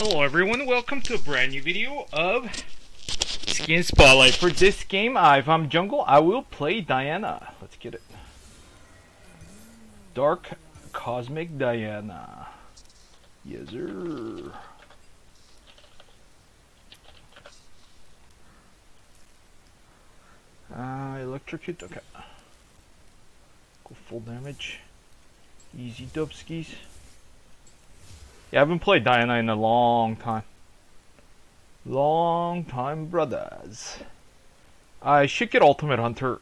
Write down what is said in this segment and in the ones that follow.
Hello everyone, welcome to a brand new video of Skin Spotlight. For this game, uh, if I'm jungle, I will play Diana. Let's get it. Dark Cosmic Diana. Yes sir. Uh, electrocute, okay. Go full damage. Easy dubskis. Yeah, I haven't played Diana in a long time. Long time, brothers. I should get Ultimate Hunter.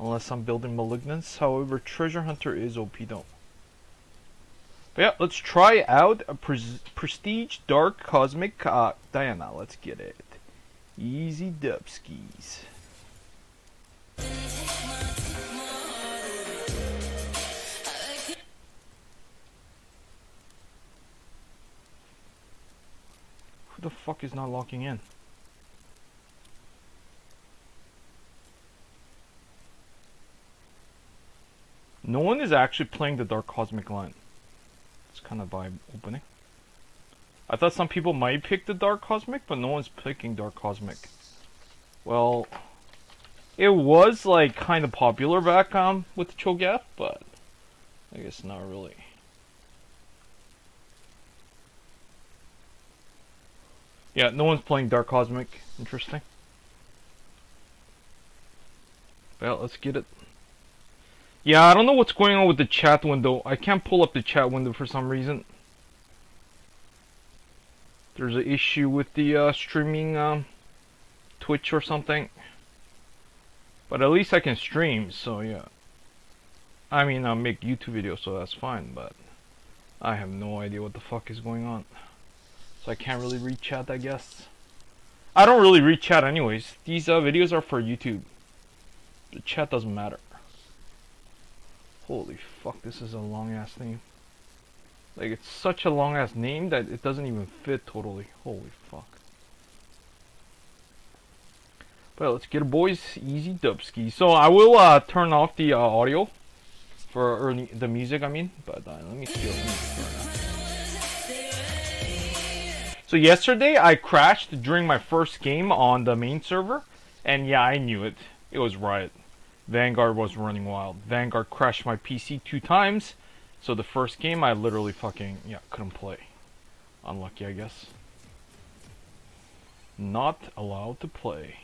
Unless I'm building Malignance. However, Treasure Hunter is OP though. But yeah, let's try out a pres Prestige Dark Cosmic uh, Diana. Let's get it. Easy dubskis. The fuck is not locking in? No one is actually playing the Dark Cosmic line. It's kind of vibe opening. I thought some people might pick the Dark Cosmic, but no one's picking Dark Cosmic. Well, it was like kind of popular back um with Cho'Gath, but I guess not really. Yeah, no one's playing Dark Cosmic. Interesting. Well, let's get it. Yeah, I don't know what's going on with the chat window. I can't pull up the chat window for some reason. There's an issue with the uh, streaming um, Twitch or something. But at least I can stream, so yeah. I mean, I'll make YouTube videos, so that's fine, but I have no idea what the fuck is going on. So I can't really read chat, I guess. I don't really read chat anyways. These uh, videos are for YouTube. The chat doesn't matter. Holy fuck, this is a long ass name. Like, it's such a long ass name that it doesn't even fit totally. Holy fuck. But let's get it, boys. Easy dubski. So I will uh, turn off the uh, audio for the music, I mean. But uh, let me see So yesterday I crashed during my first game on the main server. And yeah, I knew it. It was Riot. Vanguard was running wild. Vanguard crashed my PC two times. So the first game I literally fucking, yeah, couldn't play. Unlucky, I guess. Not allowed to play.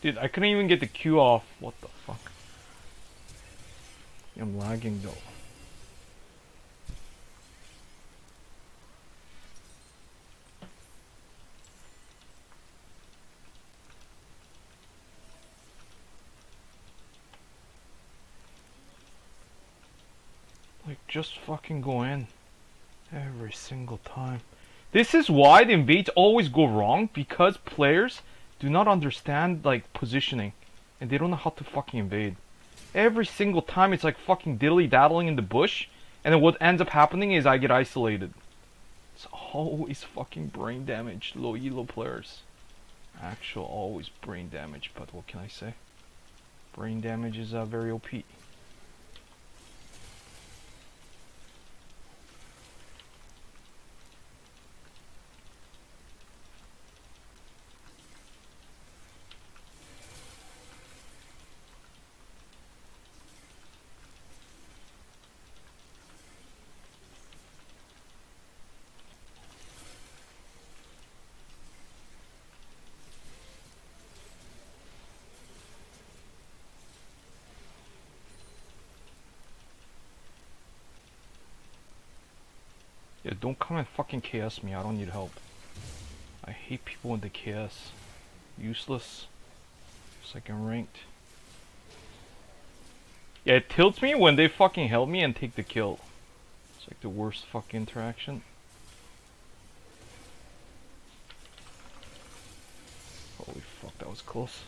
Dude, I couldn't even get the Q off. What the fuck? I'm lagging though. Like, just fucking go in. Every single time. This is why the invades always go wrong, because players do not understand like positioning and they don't know how to fucking invade. Every single time it's like fucking diddly daddling in the bush and then what ends up happening is I get isolated. It's always fucking brain damage, low elo players. Actual always brain damage, but what can I say? Brain damage is uh, very OP. Yeah, don't come and fucking KS me, I don't need help. I hate people in the KS. Useless. Second ranked. Yeah, it tilts me when they fucking help me and take the kill. It's like the worst fucking interaction. Holy fuck, that was close.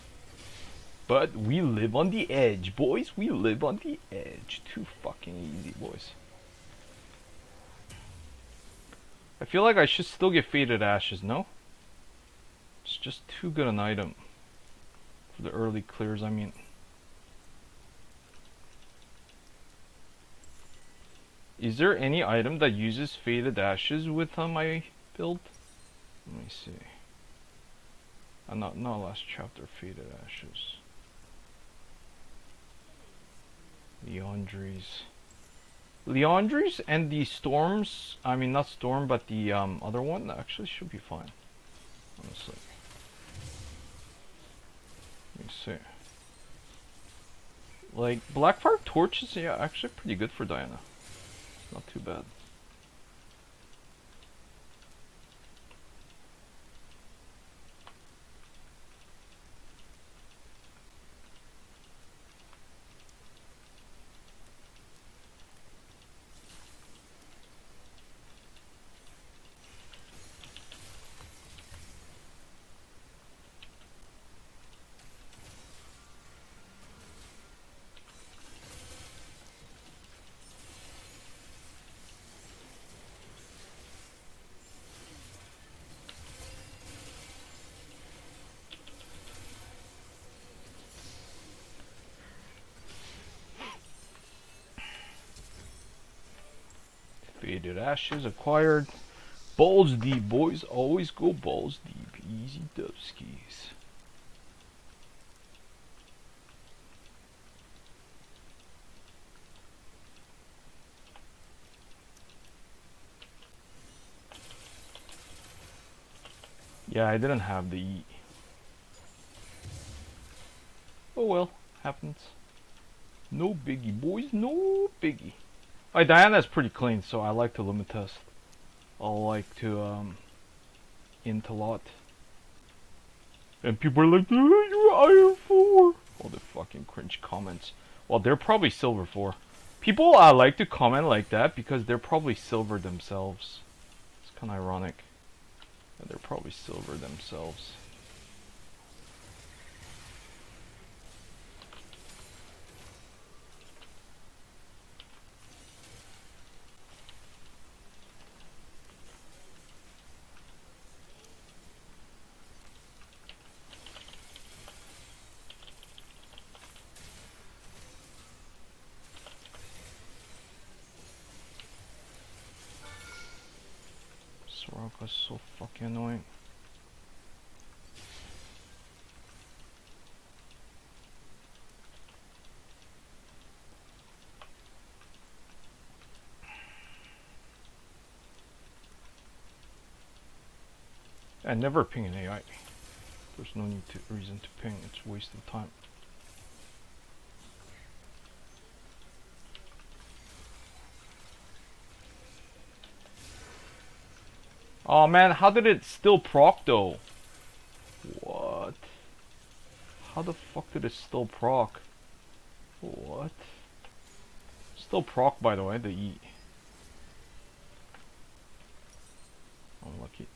But we live on the edge, boys. We live on the edge. Too fucking easy, boys. I feel like I should still get Fated Ashes, no? It's just too good an item. For the early clears, I mean. Is there any item that uses Fated Ashes with uh, my build? Let me see. Uh, not, not last chapter, Fated Ashes. Liandry's. Liandry's and the Storms, I mean not Storm, but the um, other one actually should be fine. Honestly. Let me see. Like, Blackfire Torches, yeah, actually pretty good for Diana. Not too bad. Fated ashes acquired. Balls deep, boys. Always go balls deep. Easy dubskis. Yeah, I didn't have the E. Oh well, happens. No biggie, boys, no biggie. Oh, Diana's pretty clean, so I like to limit test. I like to um int a lot. And people are like, oh, you're iron 4. All the fucking cringe comments. Well, they're probably silver 4. People uh, like to comment like that because they're probably silver themselves. It's kind of ironic. They're probably silver themselves. So fucking annoying. And never ping an AI. There's no need to reason to ping, it's waste of time. Oh man, how did it still proc though? What? How the fuck did it still proc? What? Still proc by the way, the E. Unlucky.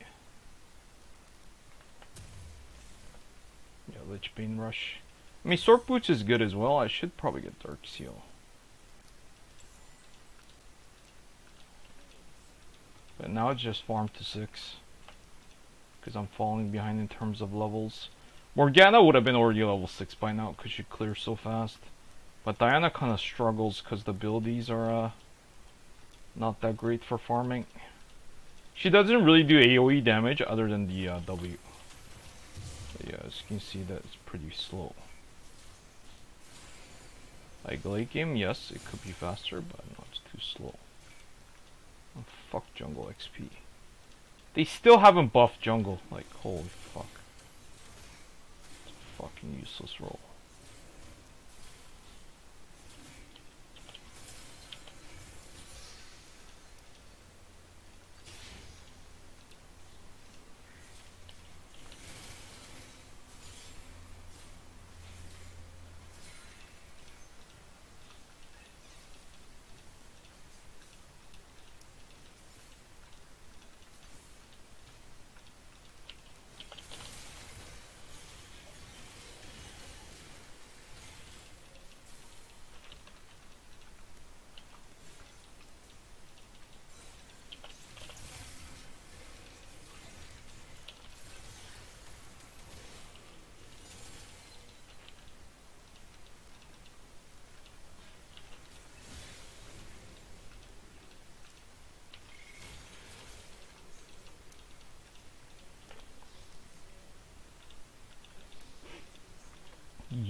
Yeah, Lich Bane Rush. I mean, Stork Boots is good as well. I should probably get Dark Seal. But now it's just farm to 6. Because I'm falling behind in terms of levels. Morgana would have been already level 6 by now because she clears so fast. But Diana kind of struggles because the abilities are uh, not that great for farming. She doesn't really do AoE damage other than the uh, W. But yeah, as you can see that's pretty slow. Like late game, yes, it could be faster, but no, it's too slow. Fuck jungle XP. They still haven't buffed jungle. Like, holy fuck. It's a fucking useless role.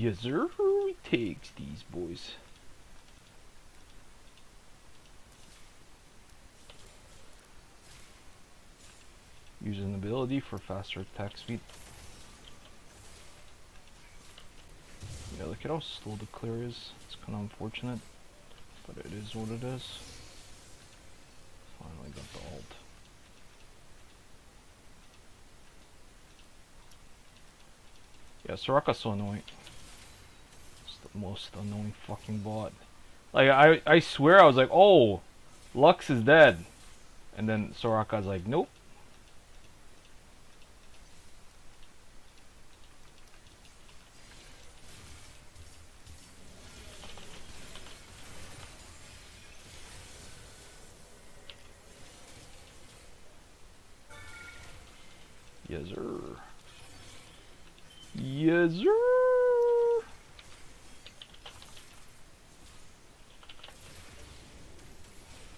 Yes, sir. Takes these boys. Use an ability for faster attack speed. Yeah, look at how slow the clear is. It's kind of unfortunate, but it is what it is. Finally got the alt. Yeah, Soraka's so annoying. Most annoying fucking bot. Like, I, I swear I was like, oh, Lux is dead. And then Soraka's like, nope. Yes, sir. Yes, sir.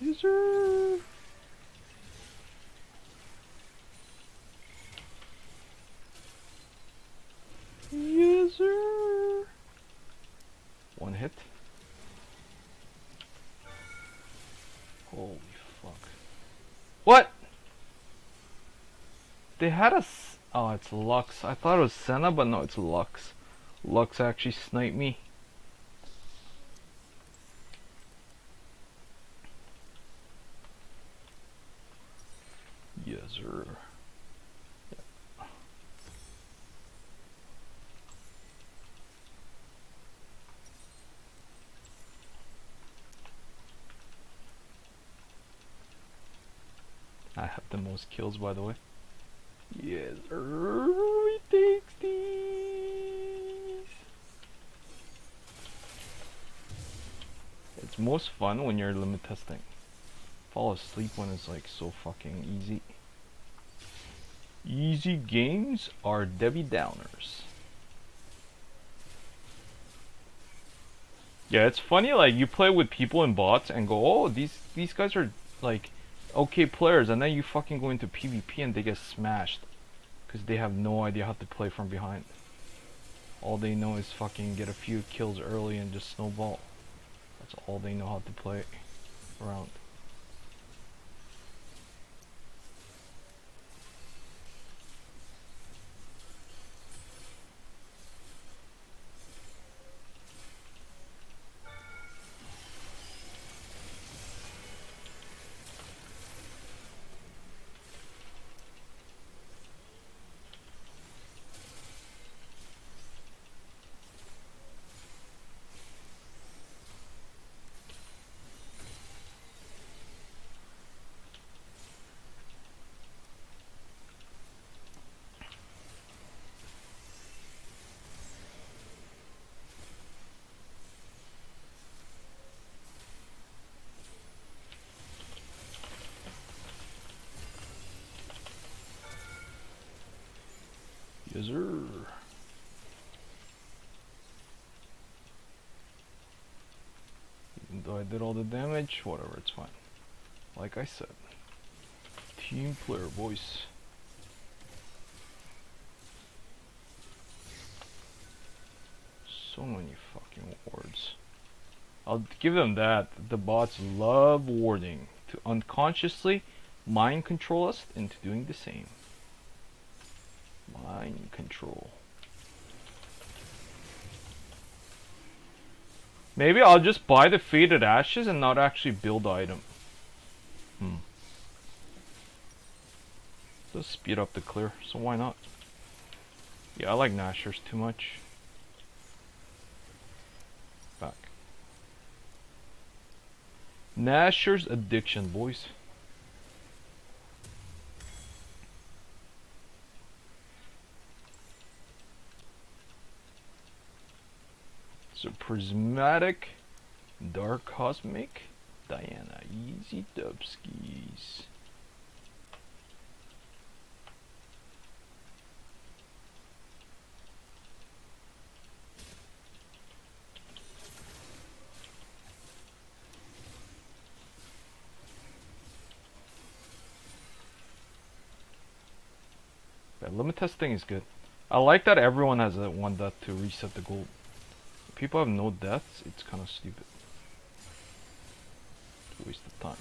Yes. One hit. Holy fuck. What? They had a. S oh, it's Lux. I thought it was Senna, but no, it's Lux. Lux actually sniped me. Yeah. I have the most kills, by the way. Yes, takes these. It's most fun when you're limit testing. Fall asleep when it's like so fucking easy. Easy games are Debbie Downers. Yeah, it's funny like you play with people and bots and go, "Oh, these these guys are like okay players," and then you fucking go into PvP and they get smashed because they have no idea how to play from behind. All they know is fucking get a few kills early and just snowball. That's all they know how to play around. Yes, sir. Even though I did all the damage, whatever, it's fine. Like I said, team player voice. So many fucking wards. I'll give them that. The bots love warding to unconsciously mind control us into doing the same. Mind control. Maybe I'll just buy the Fated Ashes and not actually build the item. Hmm. Does speed up the clear, so why not? Yeah, I like Nashor's too much. Back. Nashor's Addiction, boys. So prismatic, dark cosmic, Diana, easy dubskis. Limit testing is good. I like that everyone has a one dot to reset the gold. People have no deaths, it's kind of stupid. It's a waste of time.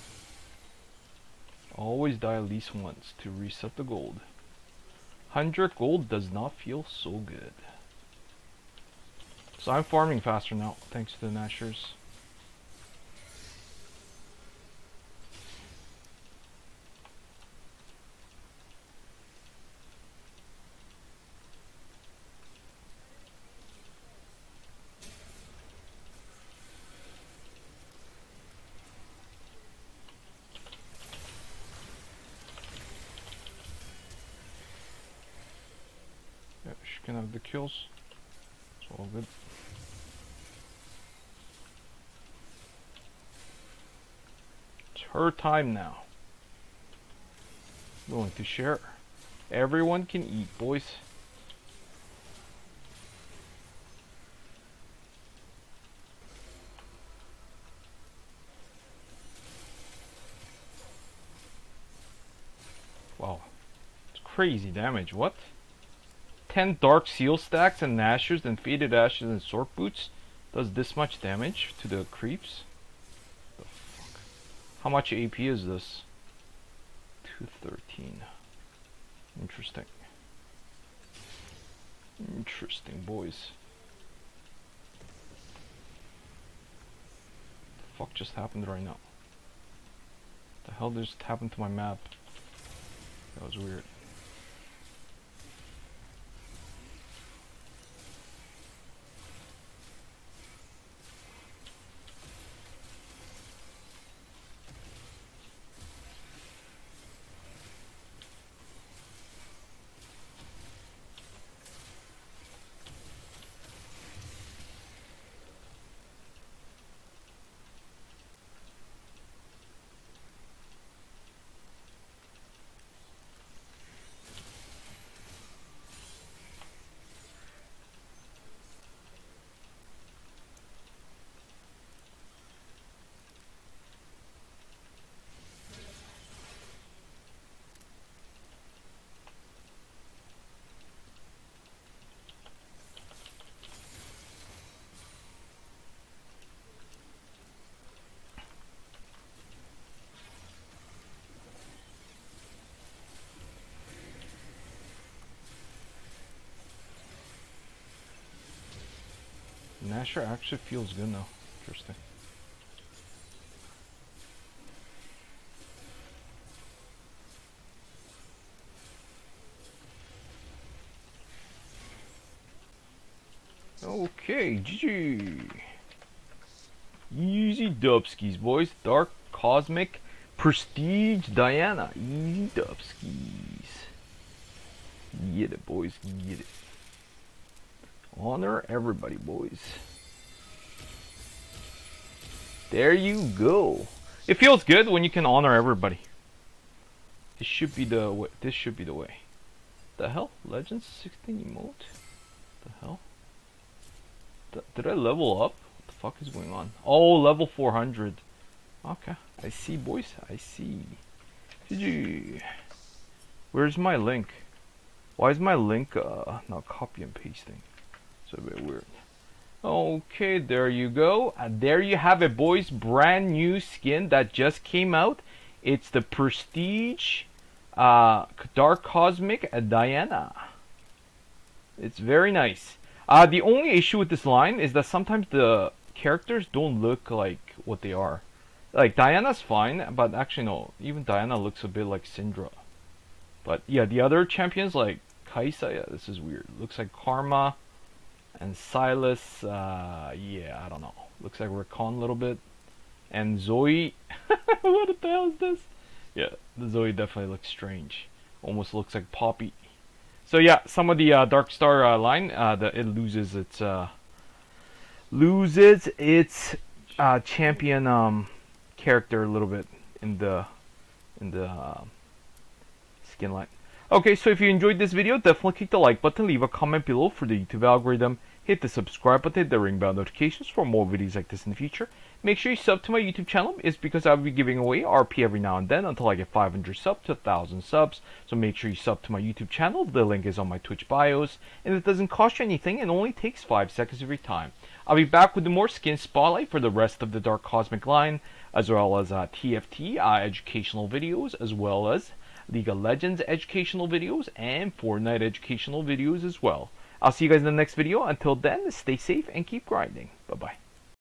Always die at least once to reset the gold. 100 gold does not feel so good. So I'm farming faster now, thanks to the Nashor's. Can have the kills. It's all good. It's her time now. Going to share. Everyone can eat, boys. Wow. It's crazy damage. What? 10 Dark Seal stacks and Nashor's and Fated Ashes and Sword Boots does this much damage to the creeps? The How much AP is this? 213. Interesting. Interesting, boys. The fuck just happened right now? The hell just happened to my map? That was weird. Nashor actually feels good now. Interesting. Okay, GG. Easy dubskis, boys. Dark Cosmic Prestige Diana. Easy dubskis. Get it, boys. Get it. Honor everybody, boys. There you go. It feels good when you can honor everybody. This should be the way. This should be the way. The hell? Legends 16 emote? The hell? Th did I level up? What the fuck is going on? Oh, level 400. Okay. I see, boys. I see. GG. Where's my link? Why is my link uh, not copy and pasting? It's a bit weird. Okay, there you go. And there you have it, boys. Brand new skin that just came out. It's the Prestige uh, Dark Cosmic Diana. It's very nice. Uh, the only issue with this line is that sometimes the characters don't look like what they are. Like, Diana's fine, but actually no. Even Diana looks a bit like Syndra. But yeah, the other champions like Kai'Sa, yeah, this is weird. Looks like Karma. And Sylas, uh, yeah, I don't know. Looks like we're con a little bit. And Zoe, what the hell is this? Yeah, the Zoe definitely looks strange. Almost looks like Poppy. So yeah, some of the uh, Dark Star uh, line, uh, the, it loses its uh, loses its uh, champion um, character a little bit in the in the skin line. Okay, so if you enjoyed this video, definitely click the like button, leave a comment below for the YouTube algorithm hit the subscribe button, the ring bell notifications for more videos like this in the future. Make sure you sub to my YouTube channel. It's because I'll be giving away RP every now and then until I get 500 subs to 1,000 subs. So make sure you sub to my YouTube channel. The link is on my Twitch bios. And it doesn't cost you anything and only takes 5 seconds your time. I'll be back with more skin spotlight for the rest of the Dark Cosmic line, as well as uh, TFT uh, educational videos, as well as League of Legends educational videos, and Fortnite educational videos as well. I'll see you guys in the next video. Until then, stay safe and keep grinding. Bye bye.